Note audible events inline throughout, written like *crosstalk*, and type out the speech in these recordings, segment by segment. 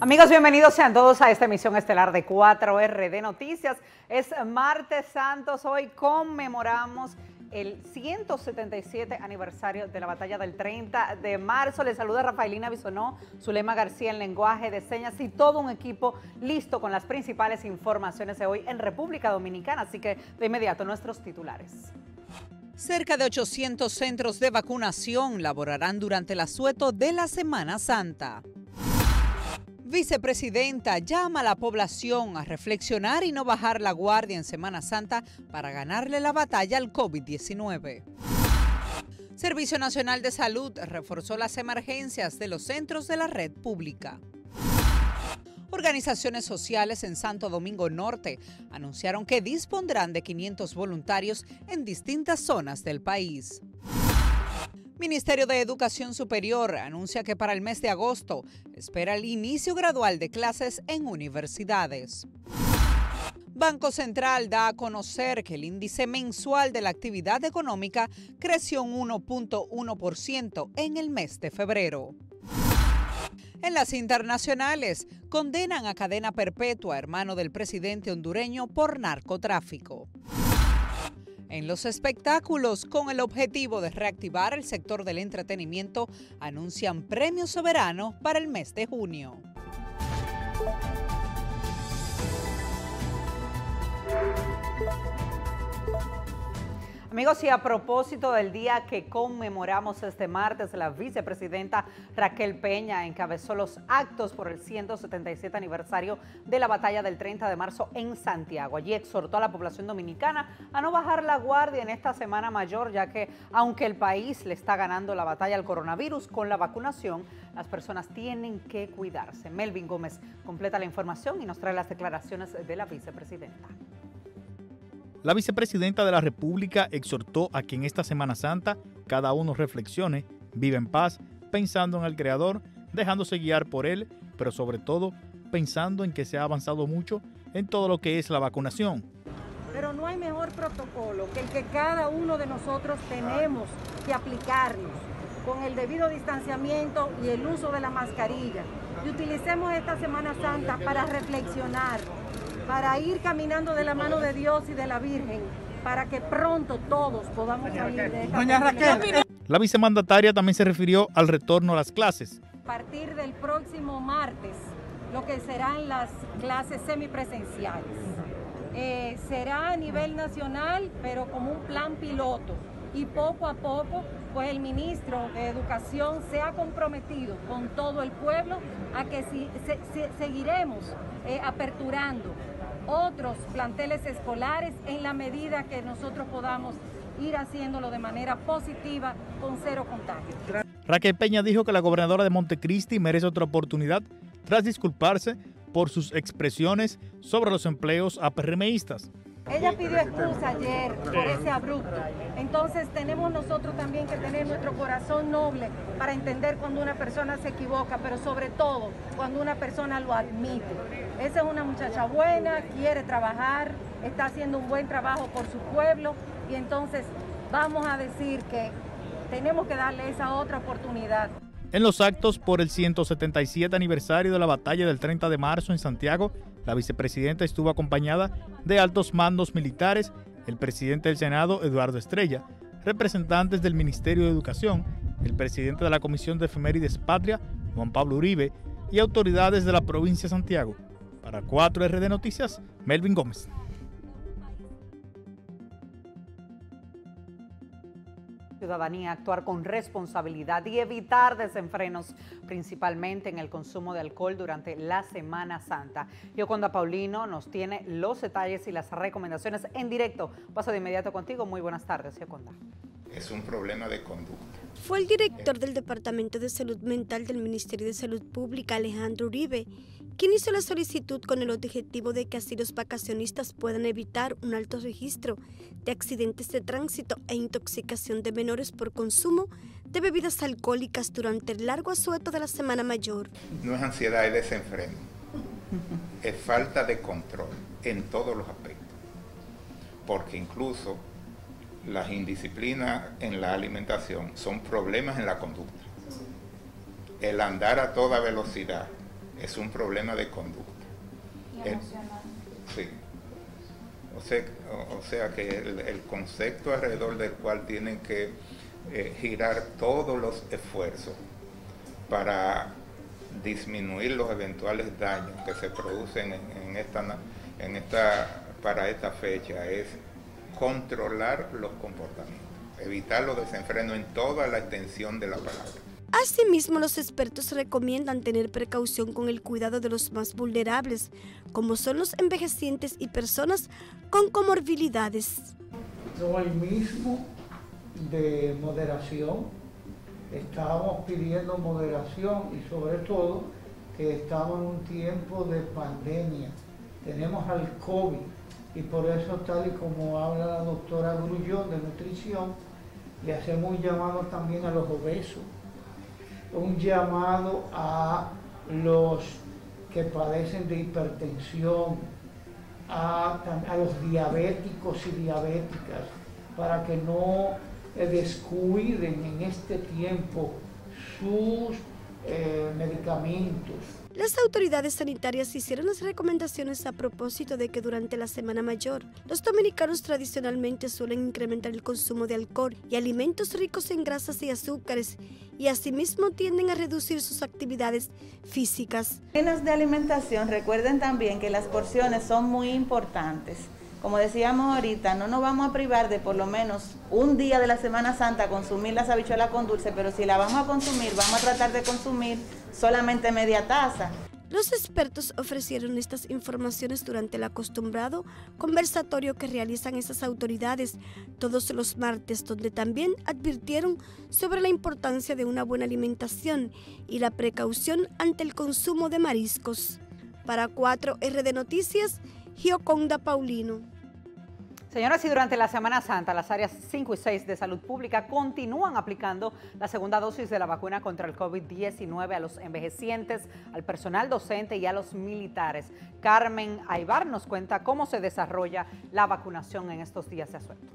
Amigos, bienvenidos sean todos a esta emisión estelar de 4RD Noticias. Es martes santos, hoy conmemoramos el 177 aniversario de la batalla del 30 de marzo. Les saluda Rafaelina Bisonó, Zulema García en lenguaje de señas y todo un equipo listo con las principales informaciones de hoy en República Dominicana. Así que de inmediato nuestros titulares. Cerca de 800 centros de vacunación laborarán durante el asueto de la Semana Santa. Vicepresidenta llama a la población a reflexionar y no bajar la guardia en Semana Santa para ganarle la batalla al COVID-19. Servicio Nacional de Salud reforzó las emergencias de los centros de la red pública. Organizaciones sociales en Santo Domingo Norte anunciaron que dispondrán de 500 voluntarios en distintas zonas del país. Ministerio de Educación Superior anuncia que para el mes de agosto espera el inicio gradual de clases en universidades. Banco Central da a conocer que el índice mensual de la actividad económica creció un 1.1% en el mes de febrero. En las internacionales, condenan a cadena perpetua hermano del presidente hondureño por narcotráfico. En los espectáculos, con el objetivo de reactivar el sector del entretenimiento, anuncian premio soberano para el mes de junio. Amigos, y a propósito del día que conmemoramos este martes, la vicepresidenta Raquel Peña encabezó los actos por el 177 aniversario de la batalla del 30 de marzo en Santiago. Allí exhortó a la población dominicana a no bajar la guardia en esta semana mayor, ya que aunque el país le está ganando la batalla al coronavirus con la vacunación, las personas tienen que cuidarse. Melvin Gómez completa la información y nos trae las declaraciones de la vicepresidenta. La vicepresidenta de la República exhortó a que en esta Semana Santa cada uno reflexione, viva en paz, pensando en el Creador, dejándose guiar por Él, pero sobre todo pensando en que se ha avanzado mucho en todo lo que es la vacunación. Pero no hay mejor protocolo que el que cada uno de nosotros tenemos que aplicarnos con el debido distanciamiento y el uso de la mascarilla. Y utilicemos esta Semana Santa para reflexionar, para ir caminando de la mano de Dios y de la Virgen, para que pronto todos podamos salir de esta Doña Raquel. La vicemandataria también se refirió al retorno a las clases. A partir del próximo martes, lo que serán las clases semipresenciales. Eh, será a nivel nacional, pero como un plan piloto. Y poco a poco, pues el ministro de Educación se ha comprometido con todo el pueblo a que si, se, se, seguiremos eh, aperturando otros planteles escolares en la medida que nosotros podamos ir haciéndolo de manera positiva con cero contagio. Raquel Peña dijo que la gobernadora de Montecristi merece otra oportunidad tras disculparse por sus expresiones sobre los empleos a. Ella pidió excusa ayer por ese abrupto. Entonces tenemos nosotros también que tener nuestro corazón noble para entender cuando una persona se equivoca, pero sobre todo cuando una persona lo admite. Esa es una muchacha buena, quiere trabajar, está haciendo un buen trabajo por su pueblo y entonces vamos a decir que tenemos que darle esa otra oportunidad. En los actos por el 177 aniversario de la batalla del 30 de marzo en Santiago, la vicepresidenta estuvo acompañada de altos mandos militares, el presidente del Senado, Eduardo Estrella, representantes del Ministerio de Educación, el presidente de la Comisión de Efemérides Patria, Juan Pablo Uribe, y autoridades de la provincia de Santiago. Para 4RD Noticias, Melvin Gómez. Ciudadanía actuar con responsabilidad y evitar desenfrenos, principalmente en el consumo de alcohol durante la Semana Santa. Yoconda Paulino nos tiene los detalles y las recomendaciones en directo. Paso de inmediato contigo. Muy buenas tardes, Yoconda. Es un problema de conducta. Fue el director del Departamento de Salud Mental del Ministerio de Salud Pública, Alejandro Uribe, quien hizo la solicitud con el objetivo de que así los vacacionistas puedan evitar un alto registro de accidentes de tránsito e intoxicación de menores por consumo de bebidas alcohólicas durante el largo asueto de la Semana Mayor. No es ansiedad, es desenfreno. *laughs* es falta de control en todos los aspectos. Porque incluso las indisciplinas en la alimentación son problemas en la conducta. El andar a toda velocidad es un problema de conducta. sí. O sea, que el, concepto alrededor del cual tienen que eh, girar todos los esfuerzos para disminuir los eventuales daños que se producen en, esta, en esta, para esta fecha es controlar los comportamientos, evitar los desenfrenos en toda la extensión de la palabra. Asimismo, los expertos recomiendan tener precaución con el cuidado de los más vulnerables, como son los envejecientes y personas con comorbilidades. Hoy mismo de moderación, estábamos pidiendo moderación y sobre todo que estamos en un tiempo de pandemia. Tenemos al COVID y por eso tal y como habla la doctora Grullón de nutrición, le hacemos un llamado también a los obesos un llamado a los que padecen de hipertensión, a, los diabéticos y diabéticas, para que no eh, descuiden en este tiempo sus eh, medicamentos. Las autoridades sanitarias hicieron las recomendaciones a propósito de que durante la Semana Mayor, los dominicanos tradicionalmente suelen incrementar el consumo de alcohol y alimentos ricos en grasas y azúcares y asimismo tienden a reducir sus actividades físicas. En de alimentación, recuerden también que las porciones son muy importantes. Como decíamos ahorita, no nos vamos a privar de por lo menos un día de la Semana Santa consumir las habichuelas con dulce, pero si la vamos a consumir, vamos a tratar de consumir solamente media taza. Los expertos ofrecieron estas informaciones durante el acostumbrado conversatorio que realizan esas autoridades todos los martes, donde también advirtieron sobre la importancia de una buena alimentación y la precaución ante el consumo de mariscos. Para 4R de Noticias, Gioconda Paulino. Señoras, y durante la Semana Santa, las áreas 5 y 6 de salud pública continúan aplicando la segunda dosis de la vacuna contra el COVID-19 a los envejecientes, al personal docente y a los militares. Carmen Aybar nos cuenta cómo se desarrolla la vacunación en estos días de asueto.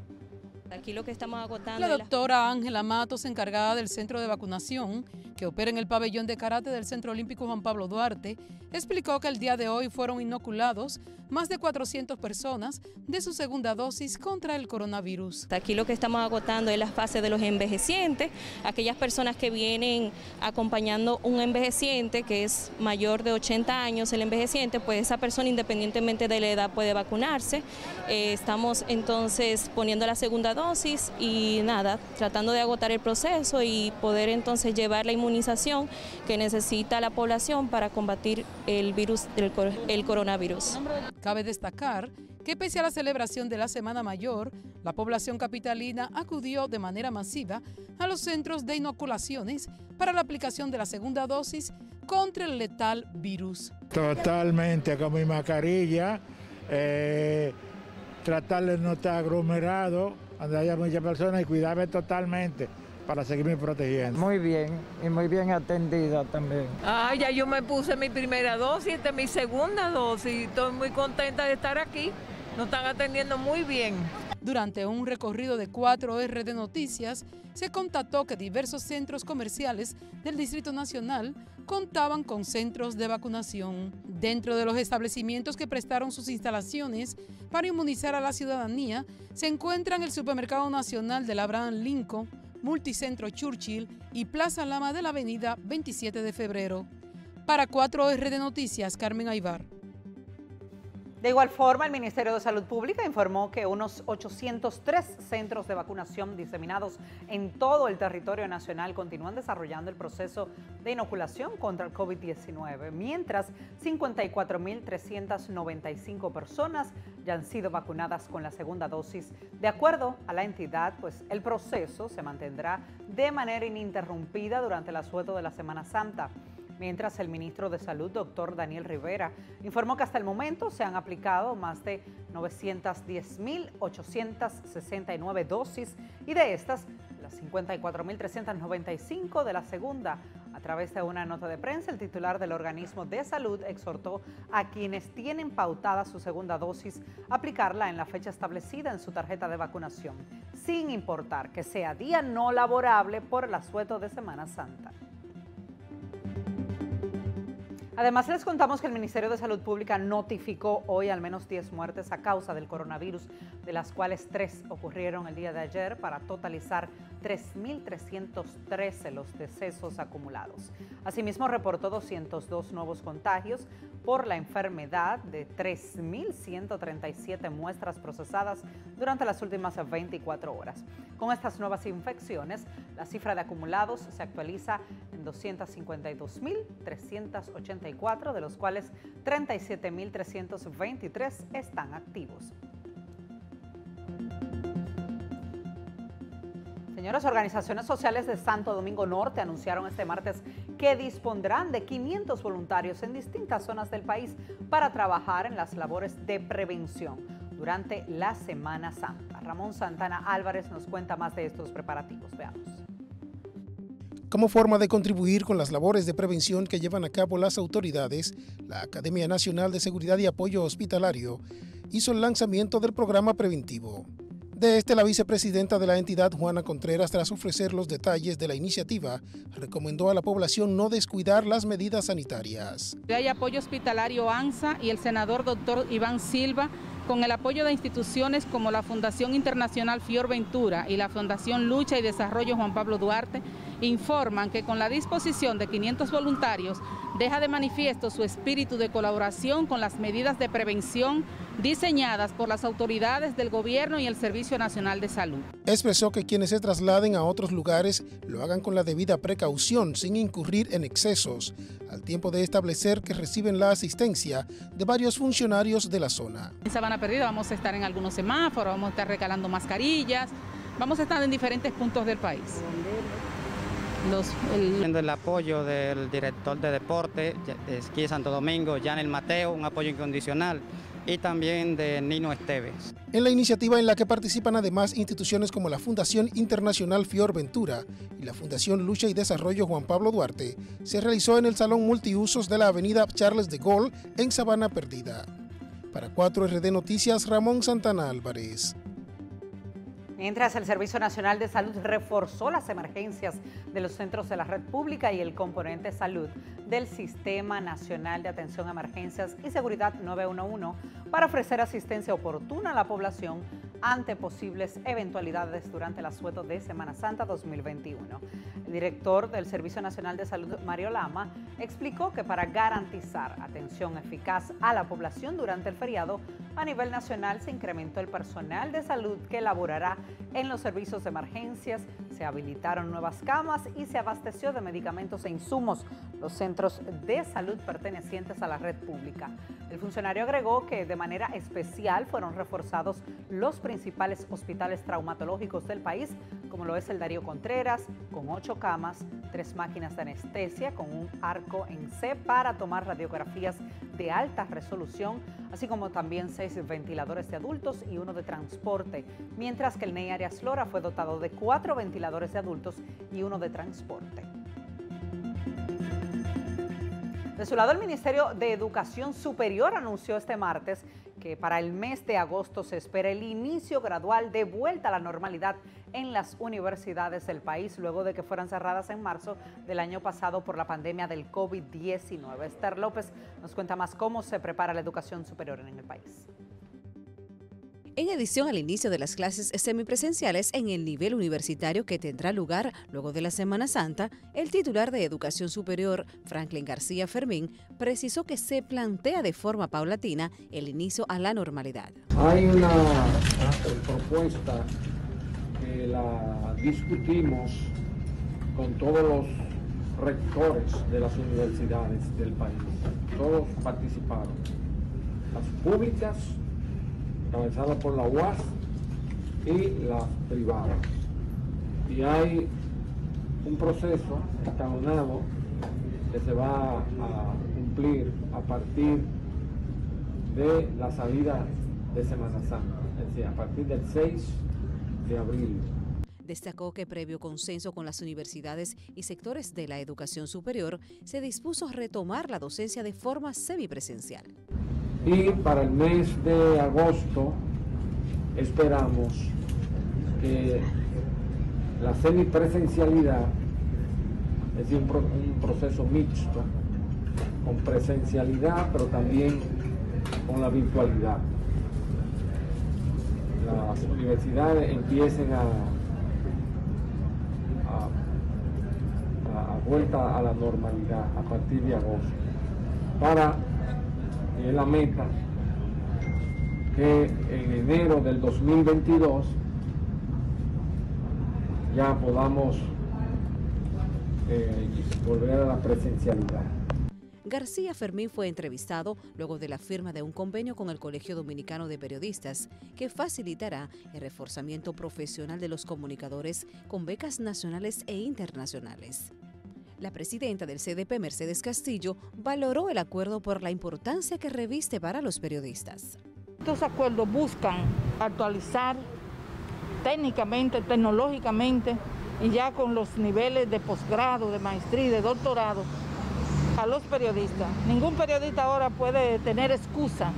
Aquí lo que estamos agotando. La doctora Ángela Matos, encargada del centro de vacunación, que opera en el pabellón de karate del Centro Olímpico Juan Pablo Duarte, explicó que el día de hoy fueron inoculados más de 400 personas de su segunda dosis contra el coronavirus. Aquí lo que estamos agotando es la fase de los envejecientes, aquellas personas que vienen acompañando un envejeciente que es mayor de 80 años, el envejeciente, pues esa persona independientemente de la edad puede vacunarse. Eh, estamos entonces poniendo la segunda dosis y nada, tratando de agotar el proceso y poder entonces llevar la inmunización que necesita la población para combatir el virus del el coronavirus. Cabe destacar que pese a la celebración de la Semana Mayor, la población capitalina acudió de manera masiva a los centros de inoculaciones para la aplicación de la segunda dosis contra el letal virus. Totalmente con mi mascarilla, eh, tratar de no estar aglomerado, donde haya muchas personas y cuidarme totalmente para seguirme protegiendo. Muy bien, y muy bien atendida también. Ah, ya yo me puse mi primera dosis, esta es mi segunda dosis, estoy muy contenta de estar aquí, nos están atendiendo muy bien. Durante un recorrido de 4R de noticias, se constató que diversos centros comerciales del Distrito Nacional contaban con centros de vacunación. Dentro de los establecimientos que prestaron sus instalaciones para inmunizar a la ciudadanía, se encuentran el Supermercado Nacional de Abraham Lincoln, Multicentro Churchill y Plaza Lama de la Avenida 27 de Febrero. Para 4R de Noticias, Carmen Aybar. De igual forma, el Ministerio de Salud Pública informó que unos 803 centros de vacunación diseminados en todo el territorio nacional continúan desarrollando el proceso de inoculación contra el COVID-19, mientras 54.395 personas ya han sido vacunadas con la segunda dosis. De acuerdo a la entidad, pues el proceso se mantendrá de manera ininterrumpida durante el asueto de la Semana Santa mientras el ministro de Salud, doctor Daniel Rivera, informó que hasta el momento se han aplicado más de 910.869 dosis y de estas, las 54.395 de la segunda. A través de una nota de prensa, el titular del organismo de salud exhortó a quienes tienen pautada su segunda dosis aplicarla en la fecha establecida en su tarjeta de vacunación, sin importar que sea día no laborable por el asueto de Semana Santa. Además, les contamos que el Ministerio de Salud Pública notificó hoy al menos 10 muertes a causa del coronavirus, de las cuales 3 ocurrieron el día de ayer para totalizar 3.313 los decesos acumulados. Asimismo, reportó 202 nuevos contagios por la enfermedad de 3.137 muestras procesadas durante las últimas 24 horas. Con estas nuevas infecciones, la cifra de acumulados se actualiza en 252.384, de los cuales 37.323 están activos. Señoras, organizaciones sociales de Santo Domingo Norte anunciaron este martes que dispondrán de 500 voluntarios en distintas zonas del país para trabajar en las labores de prevención durante la Semana Santa. Ramón Santana Álvarez nos cuenta más de estos preparativos. Veamos. Como forma de contribuir con las labores de prevención que llevan a cabo las autoridades, la Academia Nacional de Seguridad y Apoyo Hospitalario hizo el lanzamiento del programa preventivo. De este, la vicepresidenta de la entidad, Juana Contreras, tras ofrecer los detalles de la iniciativa, recomendó a la población no descuidar las medidas sanitarias. Hay apoyo hospitalario ANSA y el senador doctor Iván Silva con el apoyo de instituciones como la Fundación Internacional Fior Ventura y la Fundación Lucha y Desarrollo Juan Pablo Duarte, informan que con la disposición de 500 voluntarios deja de manifiesto su espíritu de colaboración con las medidas de prevención diseñadas por las autoridades del gobierno y el Servicio Nacional de Salud. Expresó que quienes se trasladen a otros lugares lo hagan con la debida precaución sin incurrir en excesos, al tiempo de establecer que reciben la asistencia de varios funcionarios de la zona. En Sabana Perdida vamos a estar en algunos semáforos, vamos a estar recalando mascarillas, vamos a estar en diferentes puntos del país. Los, el... el apoyo del director de deporte, Esquí Santo Domingo, Janel Mateo, un apoyo incondicional y también de Nino Esteves. En la iniciativa en la que participan además instituciones como la Fundación Internacional Fior Ventura y la Fundación Lucha y Desarrollo Juan Pablo Duarte, se realizó en el Salón Multiusos de la Avenida Charles de Gaulle en Sabana Perdida. Para 4RD Noticias, Ramón Santana Álvarez. Mientras el Servicio Nacional de Salud reforzó las emergencias de los centros de la red pública y el componente salud del Sistema Nacional de Atención a Emergencias y Seguridad 911 para ofrecer asistencia oportuna a la población ante posibles eventualidades durante el asueto de Semana Santa 2021. El director del Servicio Nacional de Salud, Mario Lama, explicó que para garantizar atención eficaz a la población durante el feriado, a nivel nacional se incrementó el personal de salud que elaborará en los servicios de emergencias, se habilitaron nuevas camas y se abasteció de medicamentos e insumos los centros de salud pertenecientes a la red pública. El funcionario agregó que de manera especial fueron reforzados los principales hospitales traumatológicos del país, como lo es el Darío Contreras, con ocho camas, tres máquinas de anestesia con un arco en C para tomar radiografías de alta resolución, así como también seis ventiladores de adultos y uno de transporte, mientras que el Ney Arias Lora fue dotado de cuatro ventiladores de adultos y uno de transporte. De su lado, el Ministerio de Educación Superior anunció este martes que para el mes de agosto se espera el inicio gradual de vuelta a la normalidad en las universidades del país, luego de que fueran cerradas en marzo del año pasado por la pandemia del COVID-19. Esther López nos cuenta más cómo se prepara la educación superior en el país en edición al inicio de las clases semipresenciales en el nivel universitario que tendrá lugar luego de la Semana Santa, el titular de Educación Superior, Franklin García Fermín, precisó que se plantea de forma paulatina el inicio a la normalidad. Hay una propuesta que la discutimos con todos los rectores de las universidades del país. Todos participaron, las públicas cabezada por la UAS y la privada. Y hay un proceso escalonado que se va a cumplir a partir de la salida de Semana Santa, es decir, a partir del 6 de abril Destacó que previo consenso con las universidades y sectores de la educación superior, se dispuso retomar la docencia de forma semipresencial. Y para el mes de agosto esperamos que la semipresencialidad es decir, un, proceso mixto, con presencialidad, pero también con la virtualidad. Las universidades empiecen a, a, a vuelta a la normalidad a partir de agosto, para, es la meta, que en enero del 2022 ya podamos eh, volver a la presencialidad. García Fermín fue entrevistado luego de la firma de un convenio con el Colegio Dominicano de Periodistas que facilitará el reforzamiento profesional de los comunicadores con becas nacionales e internacionales. La presidenta del CDP, Mercedes Castillo, valoró el acuerdo por la importancia que reviste para los periodistas. Estos acuerdos buscan actualizar técnicamente, tecnológicamente, y ya con los niveles de posgrado, de maestría y de doctorado a los periodistas. Ningún periodista ahora puede tener excusa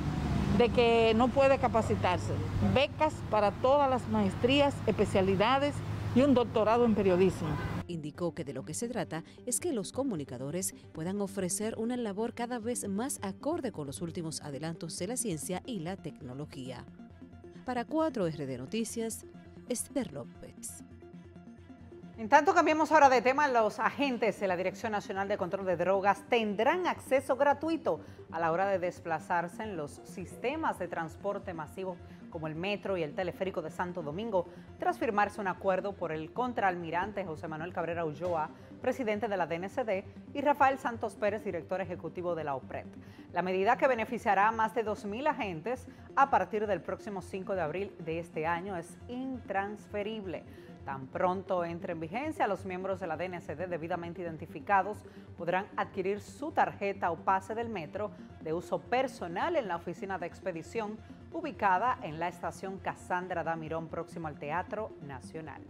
de que no puede capacitarse. Becas para todas las maestrías, especialidades y un doctorado en periodismo. Indicó que de lo que se trata es que los comunicadores puedan ofrecer una labor cada vez más acorde con los últimos adelantos de la ciencia y la tecnología. Para 4RD Noticias, Esther López. En tanto cambiemos ahora de tema, los agentes de la Dirección Nacional de Control de Drogas tendrán acceso gratuito a la hora de desplazarse en los sistemas de transporte masivo como el metro y el teleférico de Santo Domingo, tras firmarse un acuerdo por el contraalmirante José Manuel Cabrera Ulloa, presidente de la DNCD, y Rafael Santos Pérez, director ejecutivo de la OPRED. La medida que beneficiará a más de 2.000 agentes a partir del próximo 5 de abril de este año es intransferible. Tan pronto entre en vigencia, los miembros de la DNCD debidamente identificados podrán adquirir su tarjeta o pase del metro de uso personal en la oficina de expedición ubicada en la estación Casandra Damirón próximo al Teatro Nacional.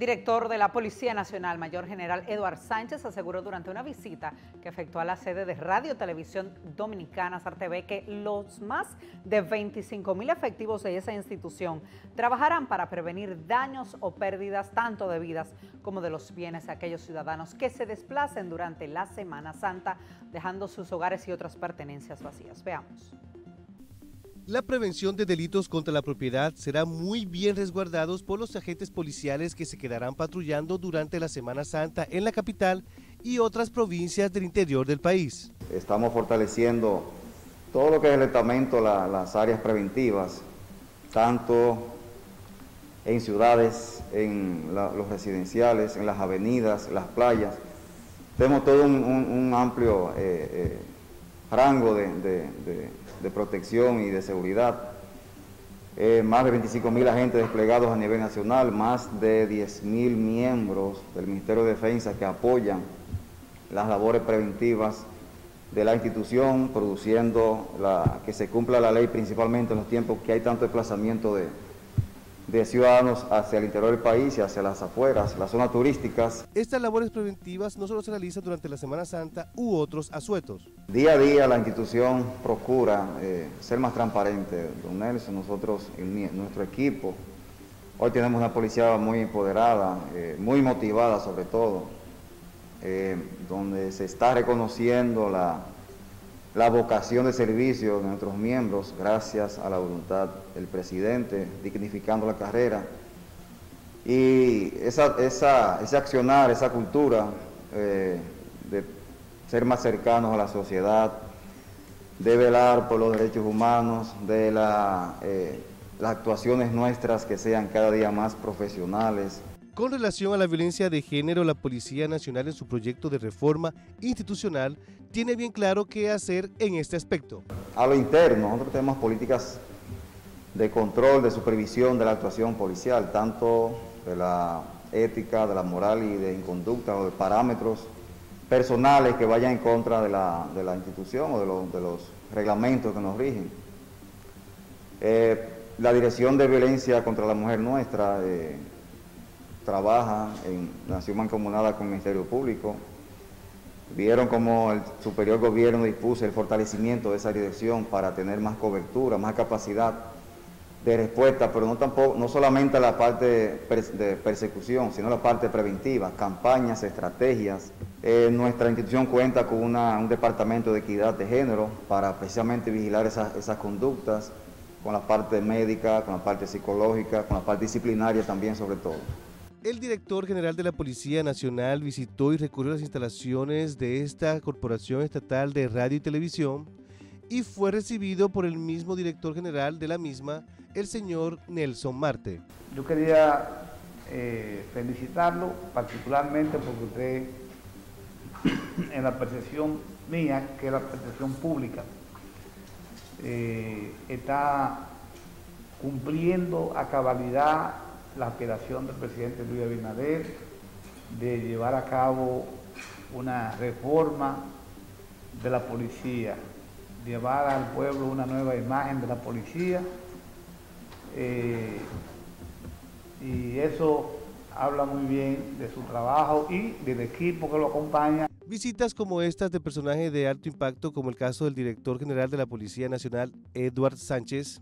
Director de la Policía Nacional, Mayor General Eduard Sánchez, aseguró durante una visita que efectuó a la sede de Radio Televisión Dominicana, SARTV, que los más de 25 mil efectivos de esa institución trabajarán para prevenir daños o pérdidas tanto de vidas como de los bienes de aquellos ciudadanos que se desplacen durante la Semana Santa, dejando sus hogares y otras pertenencias vacías. Veamos. La prevención de delitos contra la propiedad será muy bien resguardados por los agentes policiales que se quedarán patrullando durante la Semana Santa en la capital y otras provincias del interior del país. Estamos fortaleciendo todo lo que es el estamento, las áreas preventivas, tanto en ciudades, en los residenciales, en las avenidas, las playas. Tenemos todo un, amplio eh, eh, rango de protección y de seguridad. Eh, más de 25 mil agentes desplegados a nivel nacional, más de 10 mil miembros del Ministerio de Defensa que apoyan las labores preventivas de la institución, produciendo la, que se cumpla la ley principalmente en los tiempos que hay tanto desplazamiento de, de ciudadanos hacia el interior del país y hacia las afueras, las zonas turísticas. Estas labores preventivas no solo se realizan durante la Semana Santa u otros asuetos. Día a día la institución procura eh, ser más transparente. Don Nelson, nosotros, nuestro equipo, hoy tenemos una policía muy empoderada, eh, muy motivada sobre todo, eh, donde se está reconociendo la la vocación de servicio de nuestros miembros, gracias a la voluntad del presidente, dignificando la carrera. Y esa, esa, ese accionar, esa cultura eh, de ser más cercanos a la sociedad, de velar por los derechos humanos, de la, eh, las actuaciones nuestras que sean cada día más profesionales, con relación a la violencia de género, la Policía Nacional en su proyecto de reforma institucional tiene bien claro qué hacer en este aspecto. A lo interno, nosotros tenemos políticas de control, de supervisión de la actuación policial, tanto de la ética, de la moral y de conducta o de parámetros personales que vayan en contra de la, institución o de, los reglamentos que nos rigen. Eh, La Dirección de Violencia contra la Mujer Nuestra eh, trabaja en Nación Mancomunada con el Ministerio Público. Vieron cómo el superior gobierno dispuso el fortalecimiento de esa dirección para tener más cobertura, más capacidad de respuesta, pero no, tampoco, no solamente la parte de persecución, sino la parte preventiva, campañas, estrategias. Eh, nuestra institución cuenta con un departamento de equidad de género para precisamente vigilar esas conductas, con la parte médica, con la parte psicológica, con la parte disciplinaria también sobre todo. El director general de la Policía Nacional visitó y recorrió las instalaciones de esta Corporación Estatal de Radio y Televisión y fue recibido por el mismo director general de la misma, el señor Nelson Marte. Yo quería eh, felicitarlo particularmente porque usted, *clears throat* en la percepción mía, que es la percepción pública, eh, está cumpliendo a cabalidad la aspiración del presidente Luis Abinader de llevar a cabo una reforma de la policía, llevar al pueblo una nueva imagen de la policía eh, y eso habla muy bien de su trabajo y del equipo que lo acompaña. Visitas como estas de personajes de alto impacto, como el caso del director general de la Policía Nacional, Edward Sánchez,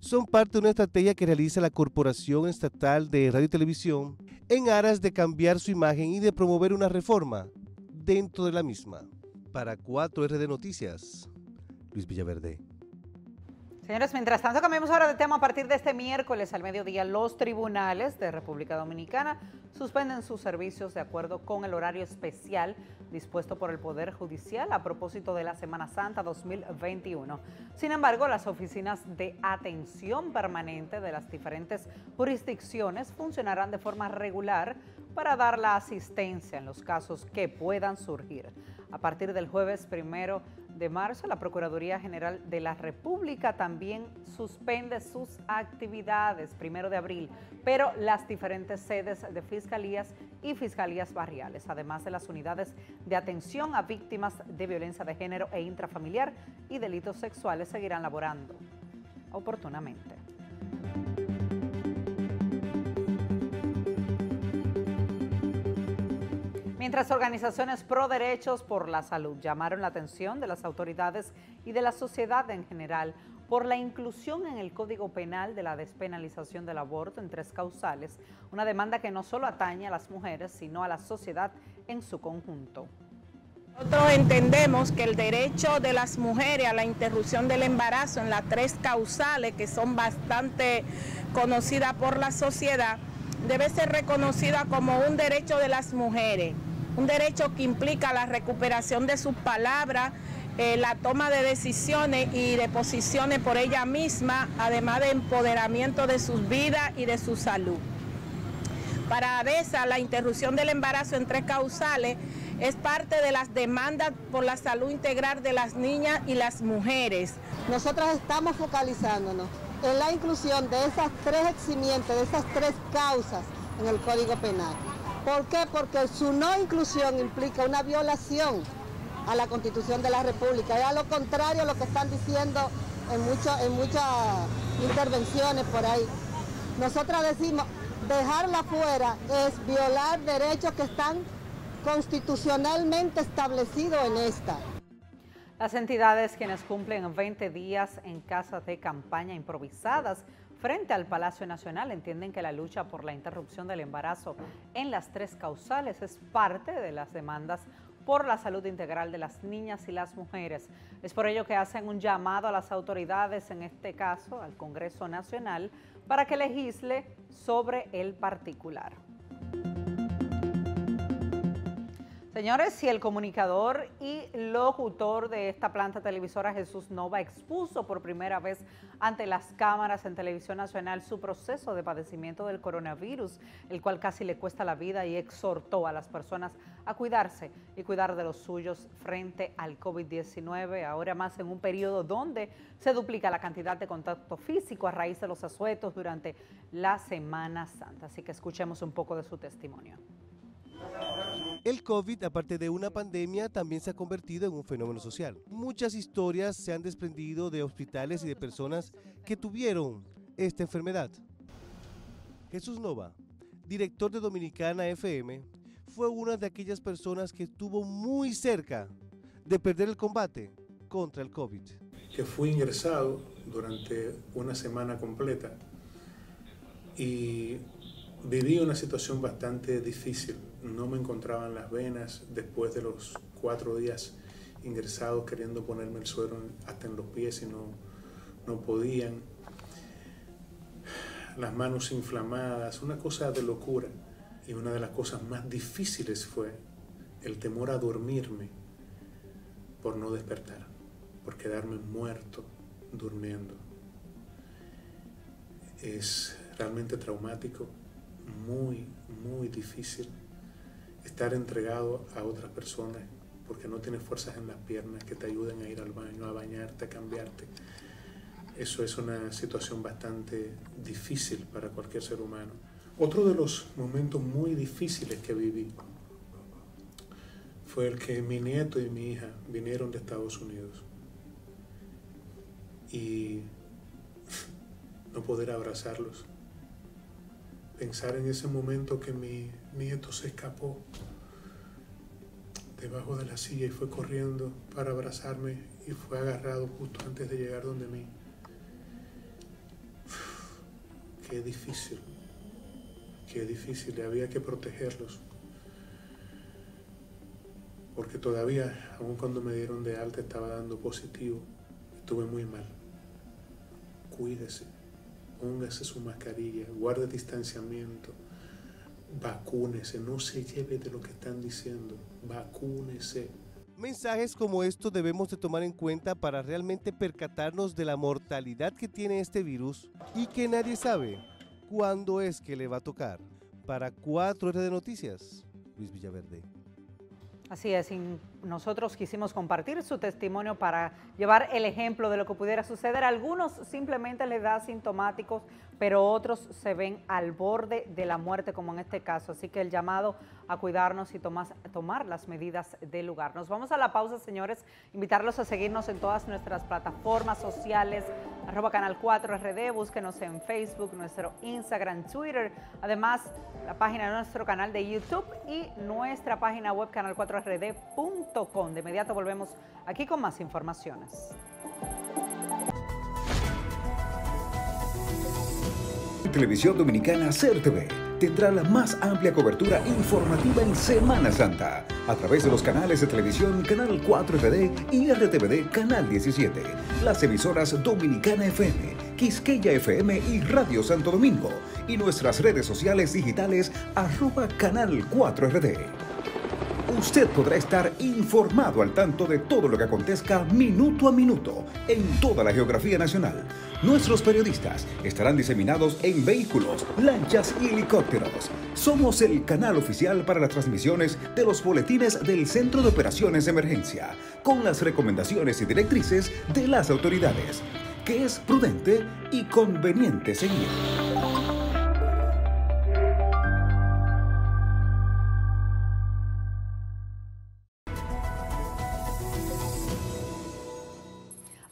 son parte de una estrategia que realiza la Corporación Estatal de Radio y Televisión en aras de cambiar su imagen y de promover una reforma dentro de la misma. Para 4RD Noticias, Luis Villaverde. Señores, mientras tanto cambiamos ahora de tema a partir de este miércoles al mediodía. Los tribunales de República Dominicana suspenden sus servicios de acuerdo con el horario especial dispuesto por el Poder Judicial a propósito de la Semana Santa 2021. Sin embargo, las oficinas de atención permanente de las diferentes jurisdicciones funcionarán de forma regular para dar la asistencia en los casos que puedan surgir. A partir del jueves primero de marzo, la Procuraduría General de la República también suspende sus actividades, primero de abril, pero las diferentes sedes de fiscalías y fiscalías barriales, además de las unidades de atención a víctimas de violencia de género e intrafamiliar y delitos sexuales, seguirán laborando oportunamente. Mientras organizaciones pro derechos por la salud llamaron la atención de las autoridades y de la sociedad en general por la inclusión en el Código Penal de la despenalización del aborto en tres causales, una demanda que no solo atañe a las mujeres, sino a la sociedad en su conjunto. Nosotros entendemos que el derecho de las mujeres a la interrupción del embarazo en las tres causales, que son bastante conocidas por la sociedad, debe ser reconocida como un derecho de las mujeres un derecho que implica la recuperación de sus palabras, eh, la toma de decisiones y de posiciones por ella misma, además de empoderamiento de sus vidas y de su salud. Para ADESA, la interrupción del embarazo en tres causales es parte de las demandas por la salud integral de las niñas y las mujeres. Nosotros estamos focalizándonos en la inclusión de esas tres eximientes, de esas tres causas en el Código Penal. ¿Por qué? Porque su no inclusión implica una violación a la Constitución de la República. Es a lo contrario a lo que están diciendo en, en muchas intervenciones por ahí. Nosotras decimos, dejarla fuera es violar derechos que están constitucionalmente establecidos en esta. Las entidades quienes cumplen 20 días en casas de campaña improvisadas frente al Palacio Nacional entienden que la lucha por la interrupción del embarazo en las tres causales es parte de las demandas por la salud integral de las niñas y las mujeres. Es por ello que hacen un llamado a las autoridades, en este caso al Congreso Nacional, para que legisle sobre el particular. Señores, si el comunicador y locutor de esta planta televisora Jesús Nova expuso por primera vez ante las cámaras en Televisión Nacional su proceso de padecimiento del coronavirus, el cual casi le cuesta la vida y exhortó a las personas a cuidarse y cuidar de los suyos frente al COVID-19, ahora más en un periodo donde se duplica la cantidad de contacto físico a raíz de los asuetos durante la Semana Santa. Así que escuchemos un poco de su testimonio. El COVID, aparte de una pandemia, también se ha convertido en un fenómeno social. Muchas historias se han desprendido de hospitales y de personas que tuvieron esta enfermedad. Jesús Nova, director de Dominicana FM, fue una de aquellas personas que estuvo muy cerca de perder el combate contra el COVID. Que fui ingresado durante una semana completa y viví una situación bastante difícil. No me encontraban las venas después de los cuatro días ingresados queriendo ponerme el suero hasta en los pies y no, no podían. Las manos inflamadas, una cosa de locura. Y una de las cosas más difíciles fue el temor a dormirme por no despertar, por quedarme muerto durmiendo. Es realmente traumático, muy, muy difícil estar entregado a otras personas porque no tienes fuerzas en las piernas que te ayuden a ir al baño, a bañarte, a cambiarte. Eso es una situación bastante difícil para cualquier ser humano. Otro de los momentos muy difíciles que viví fue el que mi nieto y mi hija vinieron de Estados Unidos y *laughs* no poder abrazarlos. Pensar en ese momento que mi nieto se escapó debajo de la silla y fue corriendo para abrazarme y fue agarrado justo antes de llegar donde mí. Qué difícil, qué difícil, había que protegerlos. Porque todavía, aun cuando me dieron de alta, estaba dando positivo. Estuve muy mal. Cuídese, póngase su mascarilla, guarde distanciamiento vacúnese, no se lleve de lo que están diciendo, vacúnese. Mensajes como estos debemos de tomar en cuenta para realmente percatarnos de la mortalidad que tiene este virus y que nadie sabe cuándo es que le va a tocar. Para 4 R de Noticias, Luis Villaverde. Así es, nosotros quisimos compartir su testimonio para llevar el ejemplo de lo que pudiera suceder. Algunos simplemente les da sintomáticos, pero otros se ven al borde de la muerte, como en este caso. Así que el llamado a cuidarnos y tomar las medidas del lugar. Nos vamos a la pausa, señores. Invitarlos a seguirnos en todas nuestras plataformas sociales, arroba canal 4RD, búsquenos en Facebook, nuestro Instagram, Twitter, además la página de nuestro canal de YouTube y nuestra página web canal4rd.com. De inmediato volvemos aquí con más informaciones. Televisión Dominicana CERTV tendrá la más amplia cobertura informativa en Semana Santa a través de los canales de televisión Canal 4RD y RTVD Canal 17, las emisoras Dominicana FM, Quisqueya FM y Radio Santo Domingo y nuestras redes sociales digitales arroba Canal 4RD usted podrá estar informado al tanto de todo lo que acontezca minuto a minuto en toda la geografía nacional. Nuestros periodistas estarán diseminados en vehículos, lanchas y helicópteros. Somos el canal oficial para las transmisiones de los boletines del Centro de Operaciones de Emergencia, con las recomendaciones y directrices de las autoridades, que es prudente y conveniente seguir.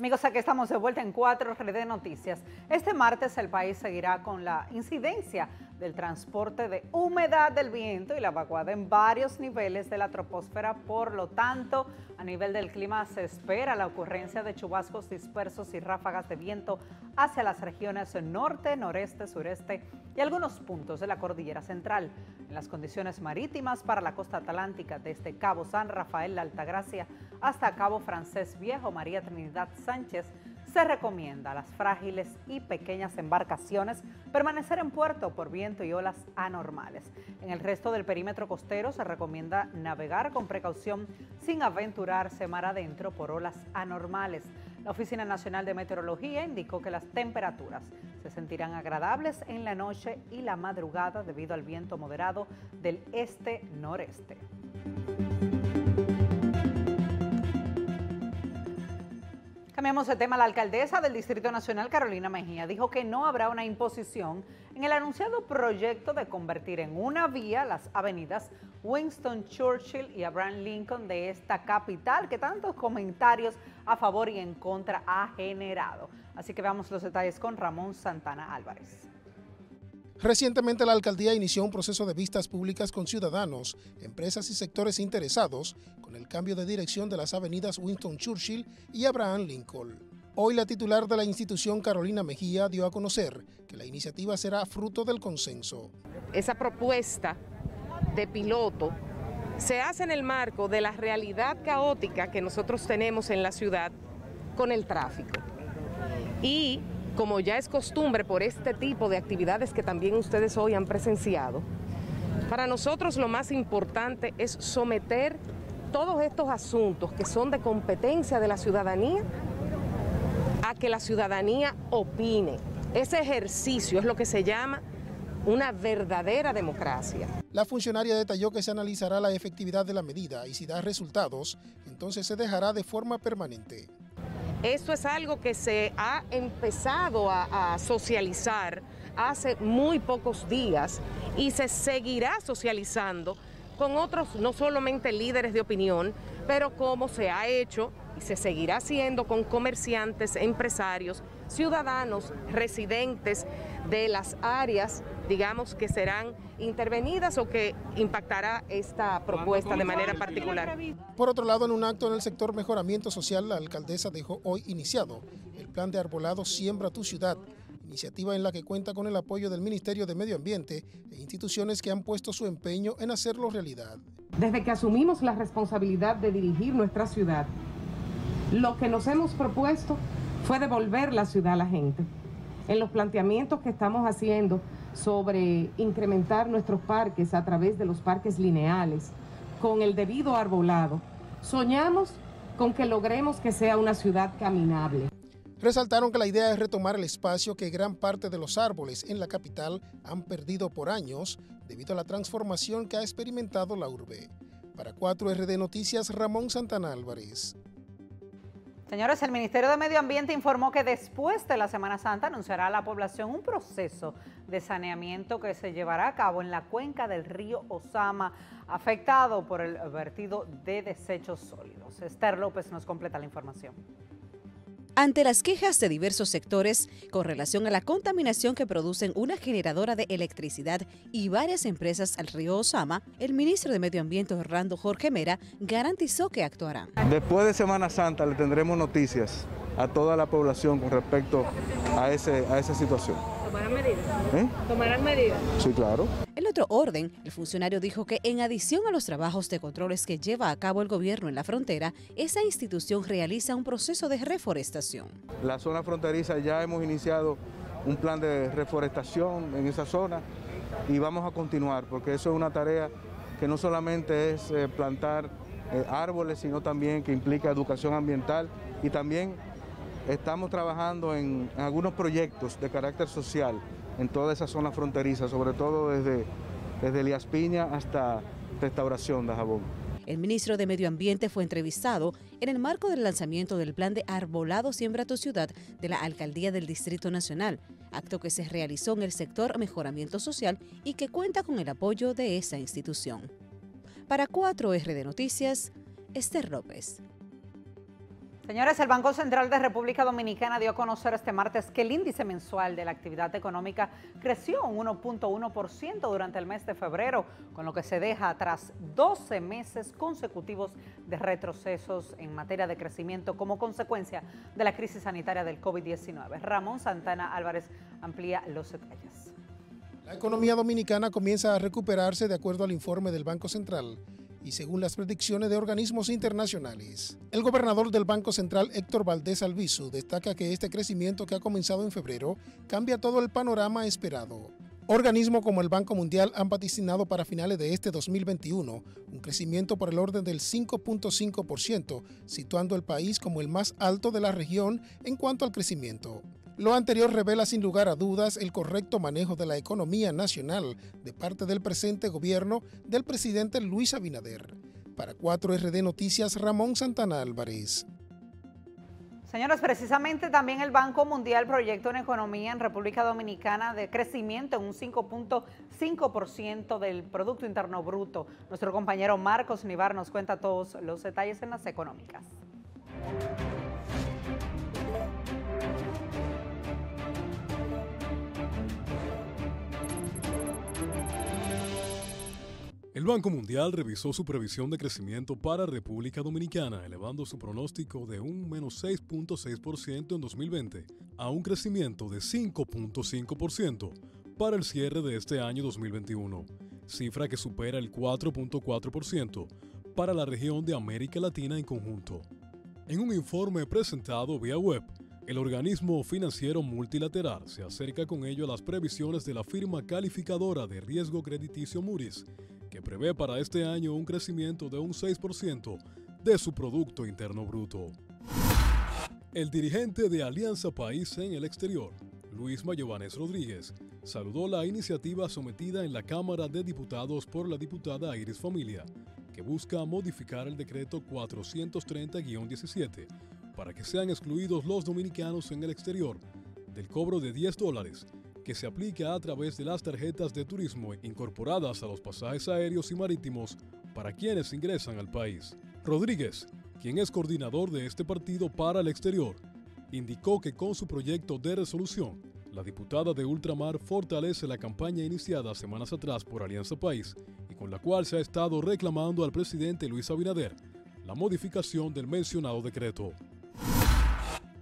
Amigos, aquí estamos de vuelta en 4 RD Noticias. Este martes el país seguirá con la incidencia del transporte de humedad del viento y la vaguada en varios niveles de la troposfera. Por lo tanto, a nivel del clima se espera la ocurrencia de chubascos dispersos y ráfagas de viento hacia las regiones norte, noreste, sureste y algunos puntos de la cordillera central. En las condiciones marítimas para la costa atlántica, desde Cabo San Rafael, La Altagracia, hasta Cabo Francés Viejo, María Trinidad Sánchez, se recomienda a las frágiles y pequeñas embarcaciones permanecer en puerto por viento y olas anormales. En el resto del perímetro costero se recomienda navegar con precaución sin aventurarse mar adentro por olas anormales. La Oficina Nacional de Meteorología indicó que las temperaturas se sentirán agradables en la noche y la madrugada debido al viento moderado del este-noreste. Cambiamos de tema. La alcaldesa del Distrito Nacional, Carolina Mejía, dijo que no habrá una imposición en el anunciado proyecto de convertir en una vía las avenidas Winston Churchill y Abraham Lincoln de esta capital que tantos comentarios a favor y en contra ha generado. Así que veamos los detalles con Ramón Santana Álvarez. Recientemente la alcaldía inició un proceso de vistas públicas con ciudadanos, empresas y sectores interesados con el cambio de dirección de las avenidas Winston Churchill y Abraham Lincoln. Hoy la titular de la institución Carolina Mejía dio a conocer que la iniciativa será fruto del consenso. Esa propuesta de piloto se hace en el marco de la realidad caótica que nosotros tenemos en la ciudad con el tráfico. Y como ya es costumbre por este tipo de actividades que también ustedes hoy han presenciado, para nosotros lo más importante es someter todos estos asuntos que son de competencia de la ciudadanía a que la ciudadanía opine. Ese ejercicio es lo que se llama una verdadera democracia. La funcionaria detalló que se analizará la efectividad de la medida y si da resultados, entonces se dejará de forma permanente. Esto es algo que se ha empezado a, socializar hace muy pocos días y se seguirá socializando con otros, no solamente líderes de opinión, pero como se ha hecho y se seguirá haciendo con comerciantes, empresarios, ciudadanos, residentes de las áreas, digamos, que serán intervenidas o que impactará esta propuesta de manera particular. Por otro lado, en un acto en el sector mejoramiento social, la alcaldesa dejó hoy iniciado el plan de arbolado Siembra tu ciudad, iniciativa en la que cuenta con el apoyo del Ministerio de Medio Ambiente e instituciones que han puesto su empeño en hacerlo realidad. Desde que asumimos la responsabilidad de dirigir nuestra ciudad, lo que nos hemos propuesto fue devolver la ciudad a la gente. En los planteamientos que estamos haciendo sobre incrementar nuestros parques a través de los parques lineales, con el debido arbolado, soñamos con que logremos que sea una ciudad caminable. Resaltaron que la idea es retomar el espacio que gran parte de los árboles en la capital han perdido por años debido a la transformación que ha experimentado la urbe. Para 4RD Noticias, Ramón Santana Álvarez. Señores, el Ministerio de Medio Ambiente informó que después de la Semana Santa anunciará a la población un proceso de saneamiento que se llevará a cabo en la cuenca del río Osama, afectado por el vertido de desechos sólidos. Esther López nos completa la información. Ante las quejas de diversos sectores con relación a la contaminación que producen una generadora de electricidad y varias empresas al río Osama, el ministro de Medio Ambiente Orlando Jorge Mera garantizó que actuarán. Después de Semana Santa le tendremos noticias a toda la población con respecto a, a esa situación. ¿Tomarán medidas? ¿Eh? ¿Tomarán medidas? Sí, claro. En otro orden, el funcionario dijo que en adición a los trabajos de controles que lleva a cabo el gobierno en la frontera, esa institución realiza un proceso de reforestación. La zona fronteriza ya hemos iniciado un plan de reforestación en esa zona y vamos a continuar porque eso es una tarea que no solamente es eh, plantar eh, árboles, sino también que implica educación ambiental y también Estamos trabajando en, algunos proyectos de carácter social en toda esa zona fronteriza, sobre todo desde, desde Elías Piña hasta Restauración de Jabón. El ministro de Medio Ambiente fue entrevistado en el marco del lanzamiento del plan de Arbolado Siembra tu Ciudad de la Alcaldía del Distrito Nacional, acto que se realizó en el sector Mejoramiento Social y que cuenta con el apoyo de esa institución. Para 4R Noticias, Esther López. Señores, el Banco Central de República Dominicana dio a conocer este martes que el índice mensual de la actividad económica creció un 1.1% durante el mes de febrero, con lo que se deja atrás 12 meses consecutivos de retrocesos en materia de crecimiento como consecuencia de la crisis sanitaria del COVID-19. Ramón Santana Álvarez amplía los detalles. La economía dominicana comienza a recuperarse de acuerdo al informe del Banco Central según las predicciones de organismos internacionales. El gobernador del Banco Central, Héctor Valdés Albizu, destaca que este crecimiento que ha comenzado en febrero cambia todo el panorama esperado. Organismos como el Banco Mundial han vaticinado para finales de este 2021 un crecimiento por el orden del 5.5%, situando el país como el más alto de la región en cuanto al crecimiento. Lo anterior revela sin lugar a dudas el correcto manejo de la economía nacional de parte del presente gobierno del presidente Luis Abinader. Para 4RD Noticias, Ramón Santana Álvarez. Señores, precisamente también el Banco Mundial proyecta una economía en República Dominicana de crecimiento en un 5.5% del Producto Interno Bruto. Nuestro compañero Marcos Nivar nos cuenta todos los detalles en las económicas. El Banco Mundial revisó su previsión de crecimiento para República Dominicana, elevando su pronóstico de un menos 6.6% en 2020 a un crecimiento de 5.5% para el cierre de este año 2021, cifra que supera el 4.4% para la región de América Latina en conjunto. En un informe presentado vía web, el organismo financiero multilateral se acerca con ello a las previsiones de la firma calificadora de riesgo crediticio Moody's que prevé para este año un crecimiento de un 6% de su Producto Interno Bruto. El dirigente de Alianza País en el exterior, Luis Mayobanes Rodríguez, saludó la iniciativa sometida en la Cámara de Diputados por la diputada Iris Familia, que busca modificar el decreto 430-17 para que sean excluidos los dominicanos en el exterior del cobro de 10 dólares que se aplica a través de las tarjetas de turismo incorporadas a los pasajes aéreos y marítimos para quienes ingresan al país. Rodríguez, quien es coordinador de este partido para el exterior, indicó que con su proyecto de resolución, la diputada de Ultramar fortalece la campaña iniciada semanas atrás por Alianza País y con la cual se ha estado reclamando al presidente Luis Abinader la modificación del mencionado decreto.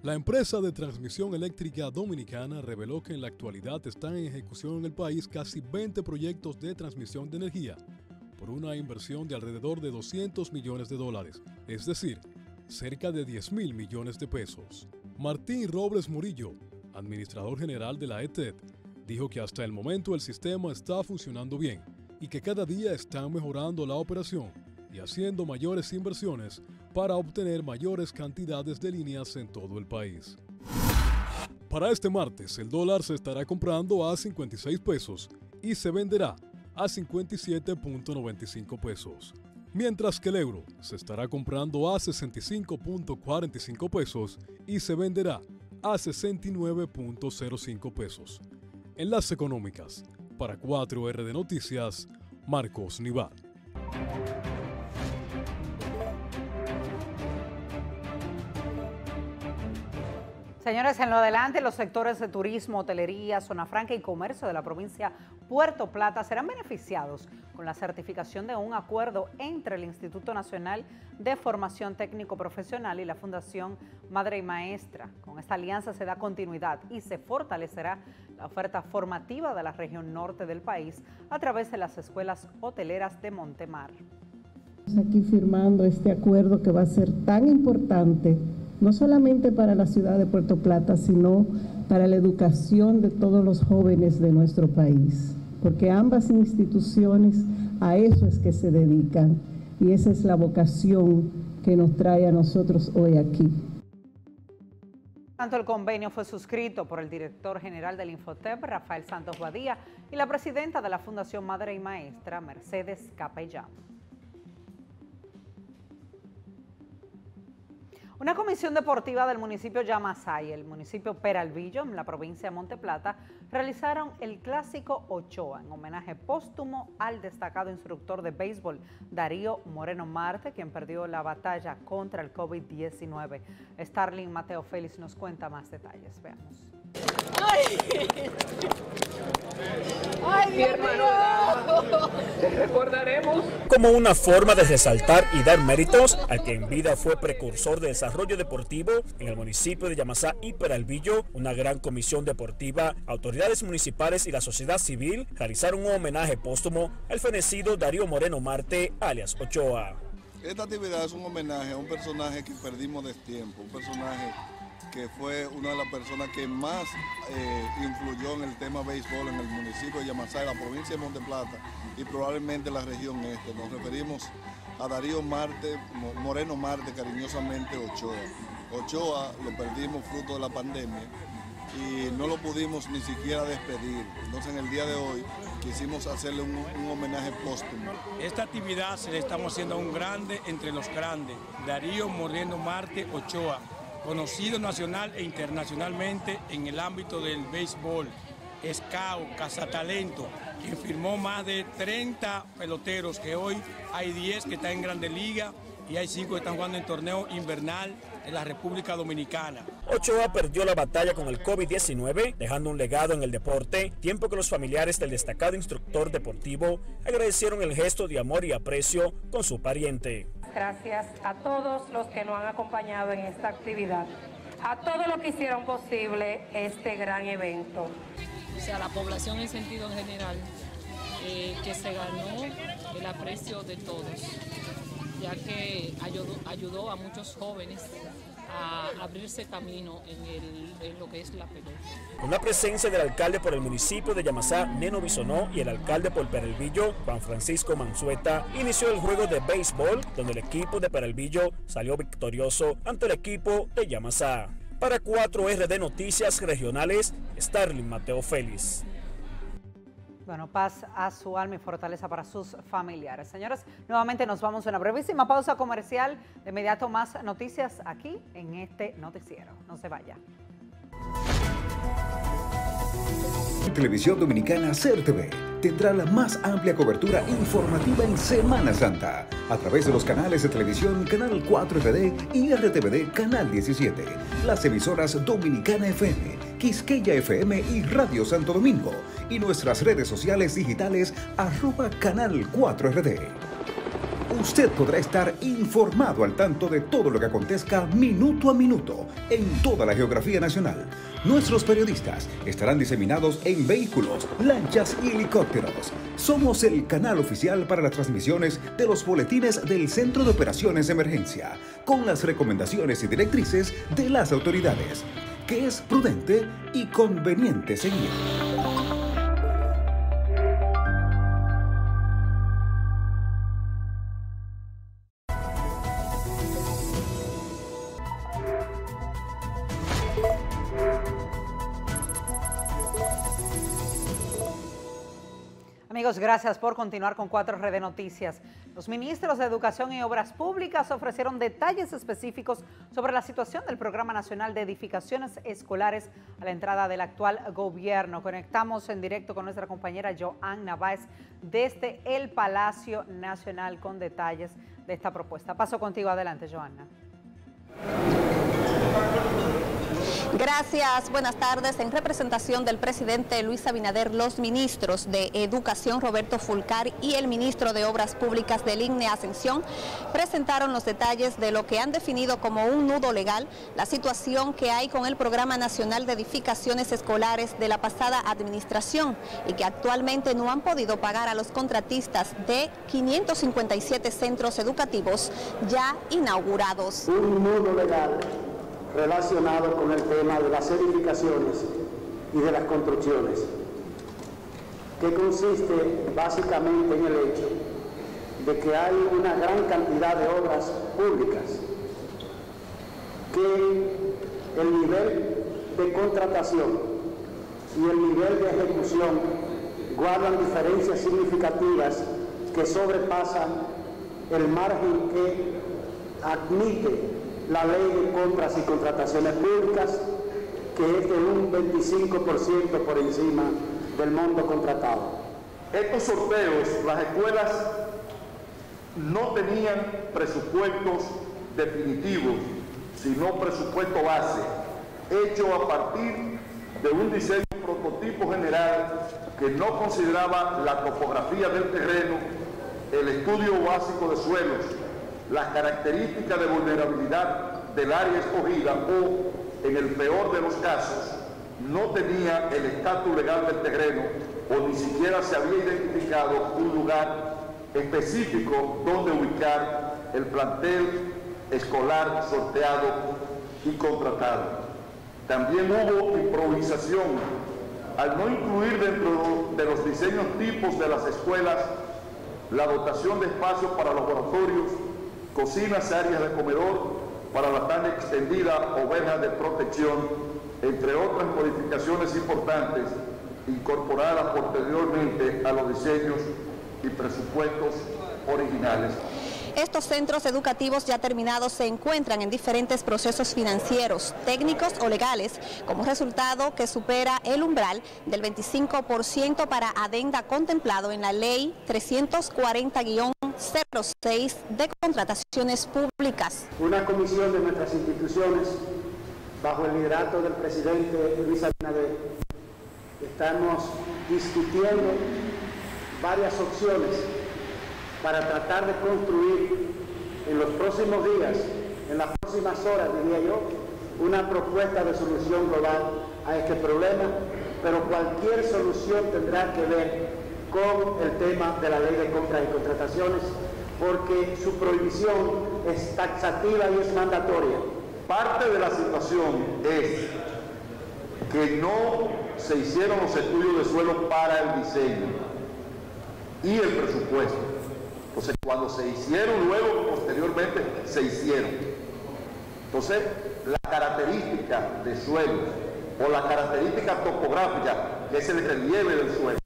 La empresa de transmisión eléctrica dominicana reveló que en la actualidad están en ejecución en el país casi 20 proyectos de transmisión de energía por una inversión de alrededor de 200 millones de dólares, es decir, cerca de 10 mil millones de pesos. Martín Robles Murillo, administrador general de la ETED, dijo que hasta el momento el sistema está funcionando bien y que cada día están mejorando la operación y haciendo mayores inversiones para obtener mayores cantidades de líneas en todo el país. Para este martes, el dólar se estará comprando a 56 pesos y se venderá a 57.95 pesos, mientras que el euro se estará comprando a 65.45 pesos y se venderá a 69.05 pesos. En las económicas, para 4R de Noticias, Marcos Nivar. Señores, en lo adelante, los sectores de turismo, hotelería, zona franca y comercio de la provincia Puerto Plata serán beneficiados con la certificación de un acuerdo entre el Instituto Nacional de Formación Técnico Profesional y la Fundación Madre y Maestra. Con esta alianza se da continuidad y se fortalecerá la oferta formativa de la región norte del país a través de las escuelas hoteleras de Montemar. Aquí firmando este acuerdo que va a ser tan importante no solamente para la ciudad de Puerto Plata, sino para la educación de todos los jóvenes de nuestro país, porque ambas instituciones a eso es que se dedican y esa es la vocación que nos trae a nosotros hoy aquí. Tanto el convenio fue suscrito por el director general del Infotep, Rafael Santos Badía, y la presidenta de la Fundación Madre y Maestra, Mercedes Capellán. Una comisión deportiva del municipio Yamasay el municipio Peralvillo, en la provincia de Monte Plata, realizaron el clásico Ochoa en homenaje póstumo al destacado instructor de béisbol Darío Moreno Marte, quien perdió la batalla contra el COVID-19. Starling Mateo Félix nos cuenta más detalles. Veamos. ¡Ay! ¡Ay, recordaremos como una forma de resaltar y dar méritos a quien en vida fue precursor de desarrollo deportivo en el municipio de Yamasá y Peralvillo. Una gran comisión deportiva, autoridades municipales y la sociedad civil realizaron un homenaje póstumo al fenecido Darío Moreno Marte, alias Ochoa. Esta actividad es un homenaje a un personaje que perdimos de tiempo, un personaje que fue una de las personas que más eh, influyó en el tema béisbol en el municipio de Yamasá, la provincia de Monte Plata y probablemente la región este. Nos referimos a Darío Marte, Moreno Marte, cariñosamente Ochoa. Ochoa lo perdimos fruto de la pandemia y no lo pudimos ni siquiera despedir. Entonces en el día de hoy quisimos hacerle un, un, homenaje póstumo. Esta actividad se le estamos haciendo a un grande entre los grandes, Darío Moreno Marte Ochoa, conocido nacional e internacionalmente en el ámbito del béisbol, Scout, Cazatalento, quien firmó más de 30 peloteros, que hoy hay 10 que están en Grande Liga y hay 5 que están jugando en torneo invernal en la República Dominicana. Ochoa perdió la batalla con el COVID-19, dejando un legado en el deporte, tiempo que los familiares del destacado instructor deportivo agradecieron el gesto de amor y aprecio con su pariente. Gracias a todos los que nos han acompañado en esta actividad, a todos los que hicieron posible este gran evento. O sea, la población en sentido general, eh, que se ganó el aprecio de todos ya que ayudó, a muchos jóvenes a abrirse camino en, lo que es la pelota. Con la presencia del alcalde por el municipio de Yamasá, Neno Bisonó, y el alcalde por Peralvillo, Juan Francisco Manzueta, inició el juego de béisbol, donde el equipo de Peralvillo salió victorioso ante el equipo de Yamasá. Para 4RD Noticias Regionales, Starling Mateo Félix. Bueno, paz a su alma y fortaleza para sus familiares. Señores, nuevamente nos vamos a una brevísima pausa comercial. De inmediato más noticias aquí en este noticiero. No se vaya. Televisión Dominicana CERTV tendrá la más amplia cobertura informativa en Semana Santa a través de los canales de televisión Canal 4 FD y RTVD Canal 17, las emisoras Dominicana FM, Quisqueya FM y Radio Santo Domingo y nuestras redes sociales digitales arroba Canal 4 RD. Usted podrá estar informado al tanto de todo lo que acontezca minuto a minuto en toda la geografía nacional. Nuestros periodistas estarán diseminados en vehículos, lanchas y helicópteros. Somos el canal oficial para las transmisiones de los boletines del Centro de Operaciones de Emergencia, con las recomendaciones y directrices de las autoridades, que es prudente y conveniente seguir. Amigos, gracias por continuar con 4Red Noticias. Los ministros de Educación y Obras Públicas ofrecieron detalles específicos sobre la situación del Programa Nacional de Edificaciones Escolares a la entrada del actual gobierno. Conectamos en directo con nuestra compañera Joan Navaez desde el Palacio Nacional con detalles de esta propuesta. Paso contigo adelante, Joanna. Gracias, buenas tardes. En representación del presidente Luis Abinader, los ministros de Educación Roberto Fulcar y el ministro de Obras Públicas del INE Ascensión presentaron los detalles de lo que han definido como un nudo legal, la situación que hay con el Programa Nacional de Edificaciones Escolares de la pasada administración y que actualmente no han podido pagar a los contratistas de 557 centros educativos ya inaugurados. Un nudo legal relacionado con el tema de las edificaciones y de las construcciones, que consiste básicamente en el hecho de que hay una gran cantidad de obras públicas que el nivel de contratación y el nivel de ejecución guardan diferencias significativas que sobrepasan el margen que admite la ley de compras y contrataciones públicas, que es de un 25% por encima del monto contratado. Estos sorteos, las escuelas no tenían presupuestos definitivos, sino presupuesto base, hecho a partir de un diseño prototipo general que no consideraba la topografía del terreno, el estudio básico de suelos, las características de vulnerabilidad del área escogida o, en el peor de los casos, no tenía el estatus legal del terreno o ni siquiera se había identificado un lugar específico donde ubicar el plantel escolar sorteado y contratado. También hubo improvisación al no incluir dentro de los diseños tipos de las escuelas la dotación de espacios para laboratorios cocinas, áreas de comedor para la tan extendida oveja de protección, entre otras modificaciones importantes incorporadas posteriormente a los diseños y presupuestos originales. Estos centros educativos ya terminados se encuentran en diferentes procesos financieros, técnicos o legales, como resultado que supera el umbral del 25% para adenda contemplado en la ley 340-06 de contrataciones públicas. Una comisión de nuestras instituciones, bajo el liderato del presidente Luis Abinader, estamos discutiendo varias opciones para tratar de construir en los próximos días, en las próximas horas, diría yo, una propuesta de solución global a este problema, pero cualquier solución tendrá que ver con el tema de la ley de compras y contrataciones, porque su prohibición es taxativa y es mandatoria. Parte de la situación es que no se hicieron los estudios de suelo para el diseño y el presupuesto. Entonces, cuando se hicieron, luego, posteriormente, se hicieron. Entonces, la característica de suelo o la característica topográfica, que es el relieve del suelo,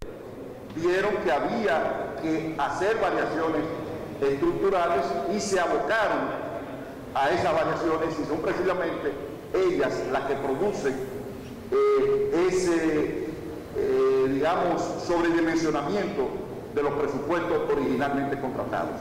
vieron que había que hacer variaciones estructurales y se abocaron a esas variaciones y son precisamente ellas las que producen eh, ese, eh, digamos, sobredimensionamiento de los presupuestos originalmente contratados.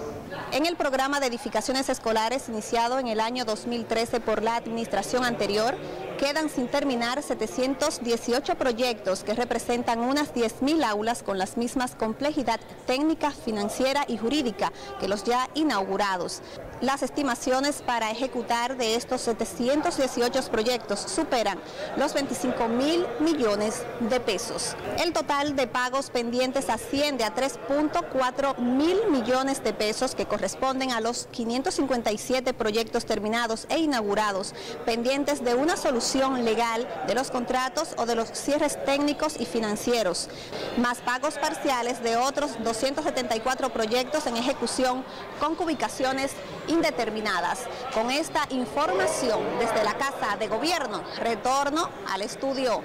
En el programa de edificaciones escolares iniciado en el año 2013 por la administración anterior, quedan sin terminar 718 proyectos que representan unas 10.000 aulas con las mismas complejidad técnica, financiera y jurídica que los ya inaugurados. Las estimaciones para ejecutar de estos 718 proyectos superan los 25 mil millones de pesos. El total de pagos pendientes asciende a 3.4 mil millones de pesos que corresponden a los 557 proyectos terminados e inaugurados pendientes de una solución legal de los contratos o de los cierres técnicos y financieros, más pagos parciales de otros 274 proyectos en ejecución con ubicaciones indeterminadas. Con esta información desde la Casa de Gobierno, retorno al estudio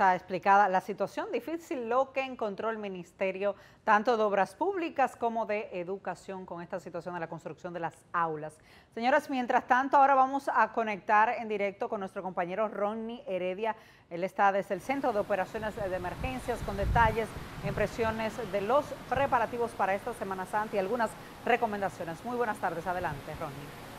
está explicada la situación difícil lo que encontró el Ministerio tanto de Obras Públicas como de Educación con esta situación de la construcción de las aulas. Señoras, mientras tanto, ahora vamos a conectar en directo con nuestro compañero Ronnie Heredia. Él está desde el Centro de Operaciones de Emergencias con detalles, impresiones de los preparativos para esta Semana Santa y algunas recomendaciones. Muy buenas tardes. Adelante, Ronnie.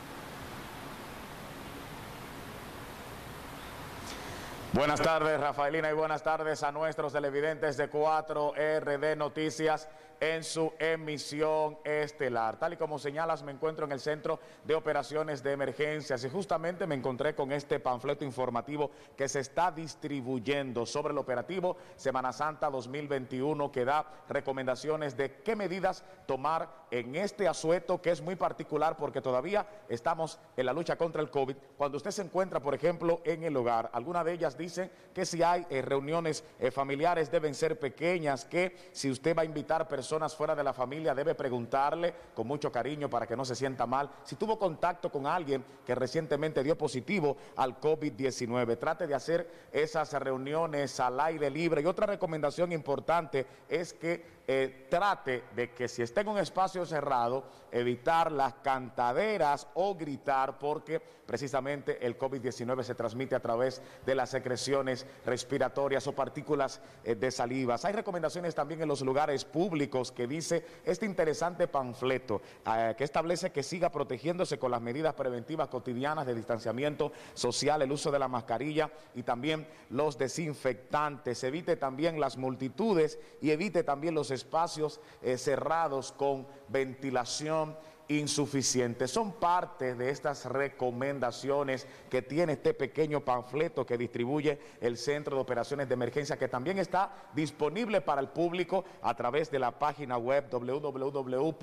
Buenas tardes, Rafaelina, y buenas tardes a nuestros televidentes de 4RD Noticias en su emisión estelar. Tal y como señalas, me encuentro en el Centro de Operaciones de Emergencias y justamente me encontré con este panfleto informativo que se está distribuyendo sobre el operativo Semana Santa 2021 que da recomendaciones de qué medidas tomar en este asueto que es muy particular porque todavía estamos en la lucha contra el COVID. Cuando usted se encuentra, por ejemplo, en el hogar, alguna de ellas dicen que si hay eh, reuniones eh, familiares deben ser pequeñas, que si usted va a invitar personas fuera de la familia debe preguntarle con mucho cariño para que no se sienta mal si tuvo contacto con alguien que recientemente dio positivo al COVID-19. Trate de hacer esas reuniones al aire libre. Y otra recomendación importante es que eh, trate de que si está en un espacio cerrado, evitar las cantaderas o gritar porque precisamente el COVID-19 se transmite a través de las secreciones respiratorias o partículas eh, de salivas. Hay recomendaciones también en los lugares públicos que dice este interesante panfleto eh, que establece que siga protegiéndose con las medidas preventivas cotidianas de distanciamiento social, el uso de la mascarilla y también los desinfectantes. Evite también las multitudes y evite también los espacios eh, cerrados con ventilación insuficiente. Son parte de estas recomendaciones que tiene este pequeño panfleto que distribuye el Centro de Operaciones de Emergencia, que también está disponible para el público a través de la página web www.coe.gov.do.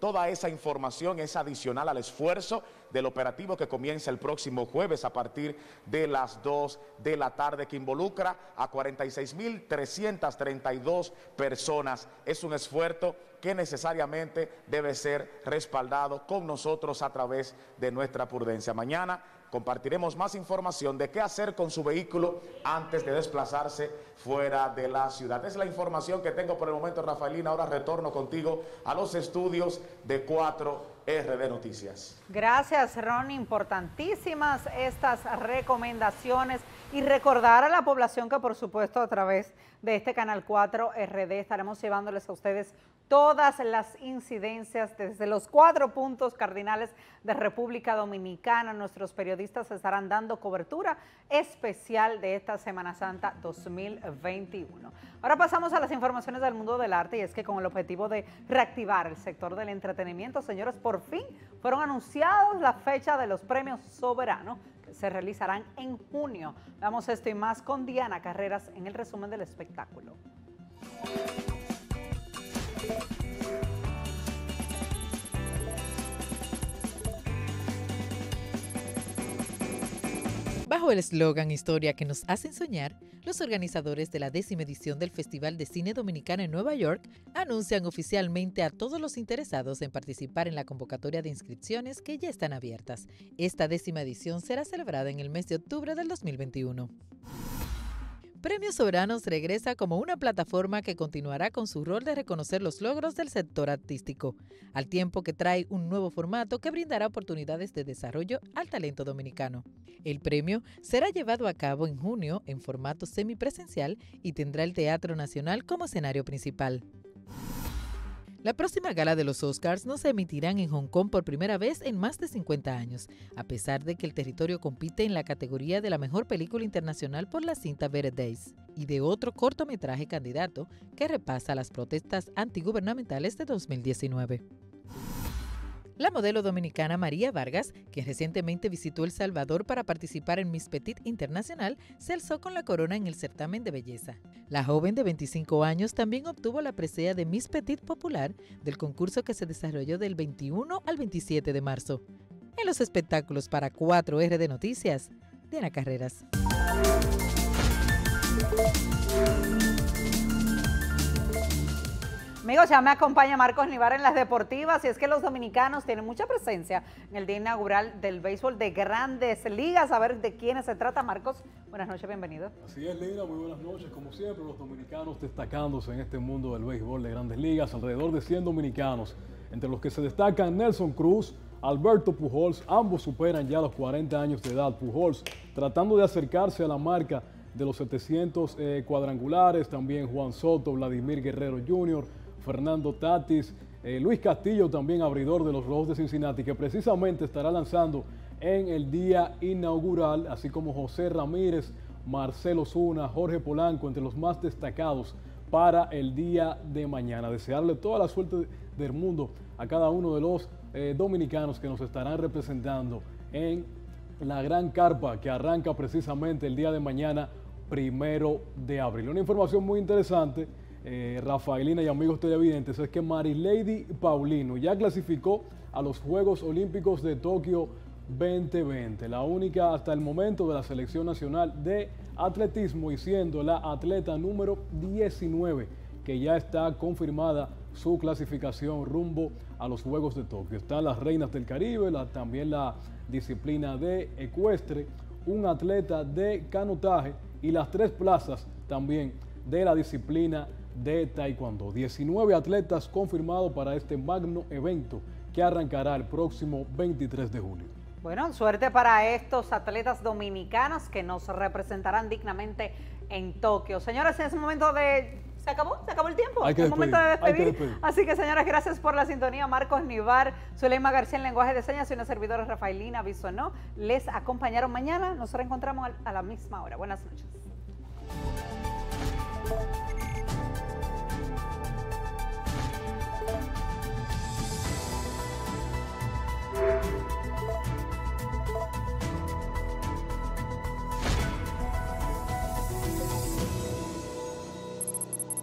Toda esa información es adicional al esfuerzo del operativo que comienza el próximo jueves a partir de las 2 de la tarde, que involucra a 46.332 personas. Es un esfuerzo que necesariamente debe ser respaldado con nosotros a través de nuestra prudencia. Mañana compartiremos más información de qué hacer con su vehículo antes de desplazarse fuera de la ciudad. Es la información que tengo por el momento, Rafaelina. Ahora retorno contigo a los estudios de 4RD Noticias. Gracias, Ron. Importantísimas estas recomendaciones y recordar a la población que, por supuesto, a través de este canal 4RD estaremos llevándoles a ustedes todas las incidencias desde los cuatro puntos cardinales de República Dominicana. Nuestros periodistas estarán dando cobertura especial de esta Semana Santa 2021. Ahora pasamos a las informaciones del mundo del arte y es que con el objetivo de reactivar el sector del entretenimiento, señores, por fin fueron anunciados la fecha de los premios soberanos que se realizarán en junio. Vamos esto y más con Diana Carreras en el resumen del espectáculo. Bajo el eslogan Historia que nos hacen soñar, los organizadores de la décima edición del Festival de Cine Dominicano en Nueva York anuncian oficialmente a todos los interesados en participar en la convocatoria de inscripciones que ya están abiertas. Esta décima edición será celebrada en el mes de octubre del 2021. Premios Soberanos regresa como una plataforma que continuará con su rol de reconocer los logros del sector artístico, al tiempo que trae un nuevo formato que brindará oportunidades de desarrollo al talento dominicano. El premio será llevado a cabo en junio en formato semipresencial y tendrá el Teatro Nacional como escenario principal. La próxima gala de los Oscars no se emitirán en Hong Kong por primera vez en más de 50 años, a pesar de que el territorio compite en la categoría de la mejor película internacional por la cinta Better y de otro cortometraje candidato que repasa las protestas antigubernamentales de 2019. La modelo dominicana María Vargas, que recientemente visitó El Salvador para participar en Miss Petit Internacional, se alzó con la corona en el certamen de belleza. La joven de 25 años también obtuvo la presea de Miss Petit Popular del concurso que se desarrolló del 21 al 27 de marzo. En los espectáculos para 4R de Noticias, Diana Carreras. Amigos, ya me acompaña Marcos Nivar en las deportivas y es que los dominicanos tienen mucha presencia en el día inaugural del béisbol de grandes ligas. A ver de quiénes se trata, Marcos. Buenas noches, bienvenido. Así es, Lina, muy buenas noches. Como siempre, los dominicanos destacándose en este mundo del béisbol de grandes ligas, alrededor de 100 dominicanos, entre los que se destacan Nelson Cruz, Alberto Pujols, ambos superan ya los 40 años de edad. Pujols tratando de acercarse a la marca de los 700 eh, cuadrangulares, también Juan Soto, Vladimir Guerrero Jr., Fernando Tatis, eh, Luis Castillo también abridor de los Rojos de Cincinnati, que precisamente estará lanzando en el día inaugural, así como José Ramírez, Marcelo Zuna, Jorge Polanco, entre los más destacados para el día de mañana. Desearle toda la suerte del mundo a cada uno de los eh, dominicanos que nos estarán representando en la gran carpa que arranca precisamente el día de mañana, primero de abril. Una información muy interesante eh, Rafaelina y amigos televidentes, es que Marilady Paulino ya clasificó a los Juegos Olímpicos de Tokio 2020, la única hasta el momento de la selección nacional de atletismo y siendo la atleta número 19 que ya está confirmada su clasificación rumbo a los Juegos de Tokio. Están las reinas del Caribe, también la disciplina de ecuestre, un atleta de canotaje y las tres plazas también de la disciplina de Taekwondo. 19 atletas confirmados para este magno evento que arrancará el próximo 23 de julio. Bueno, suerte para estos atletas dominicanos que nos representarán dignamente en Tokio. Señores, es momento de... ¿Se acabó? ¿Se acabó el tiempo? es momento de despedir. Así que, señores, gracias por la sintonía. Marcos Nivar, Zulema García en lenguaje de señas y una servidora Rafaelina no les acompañaron mañana. Nos reencontramos a la misma hora. Buenas noches.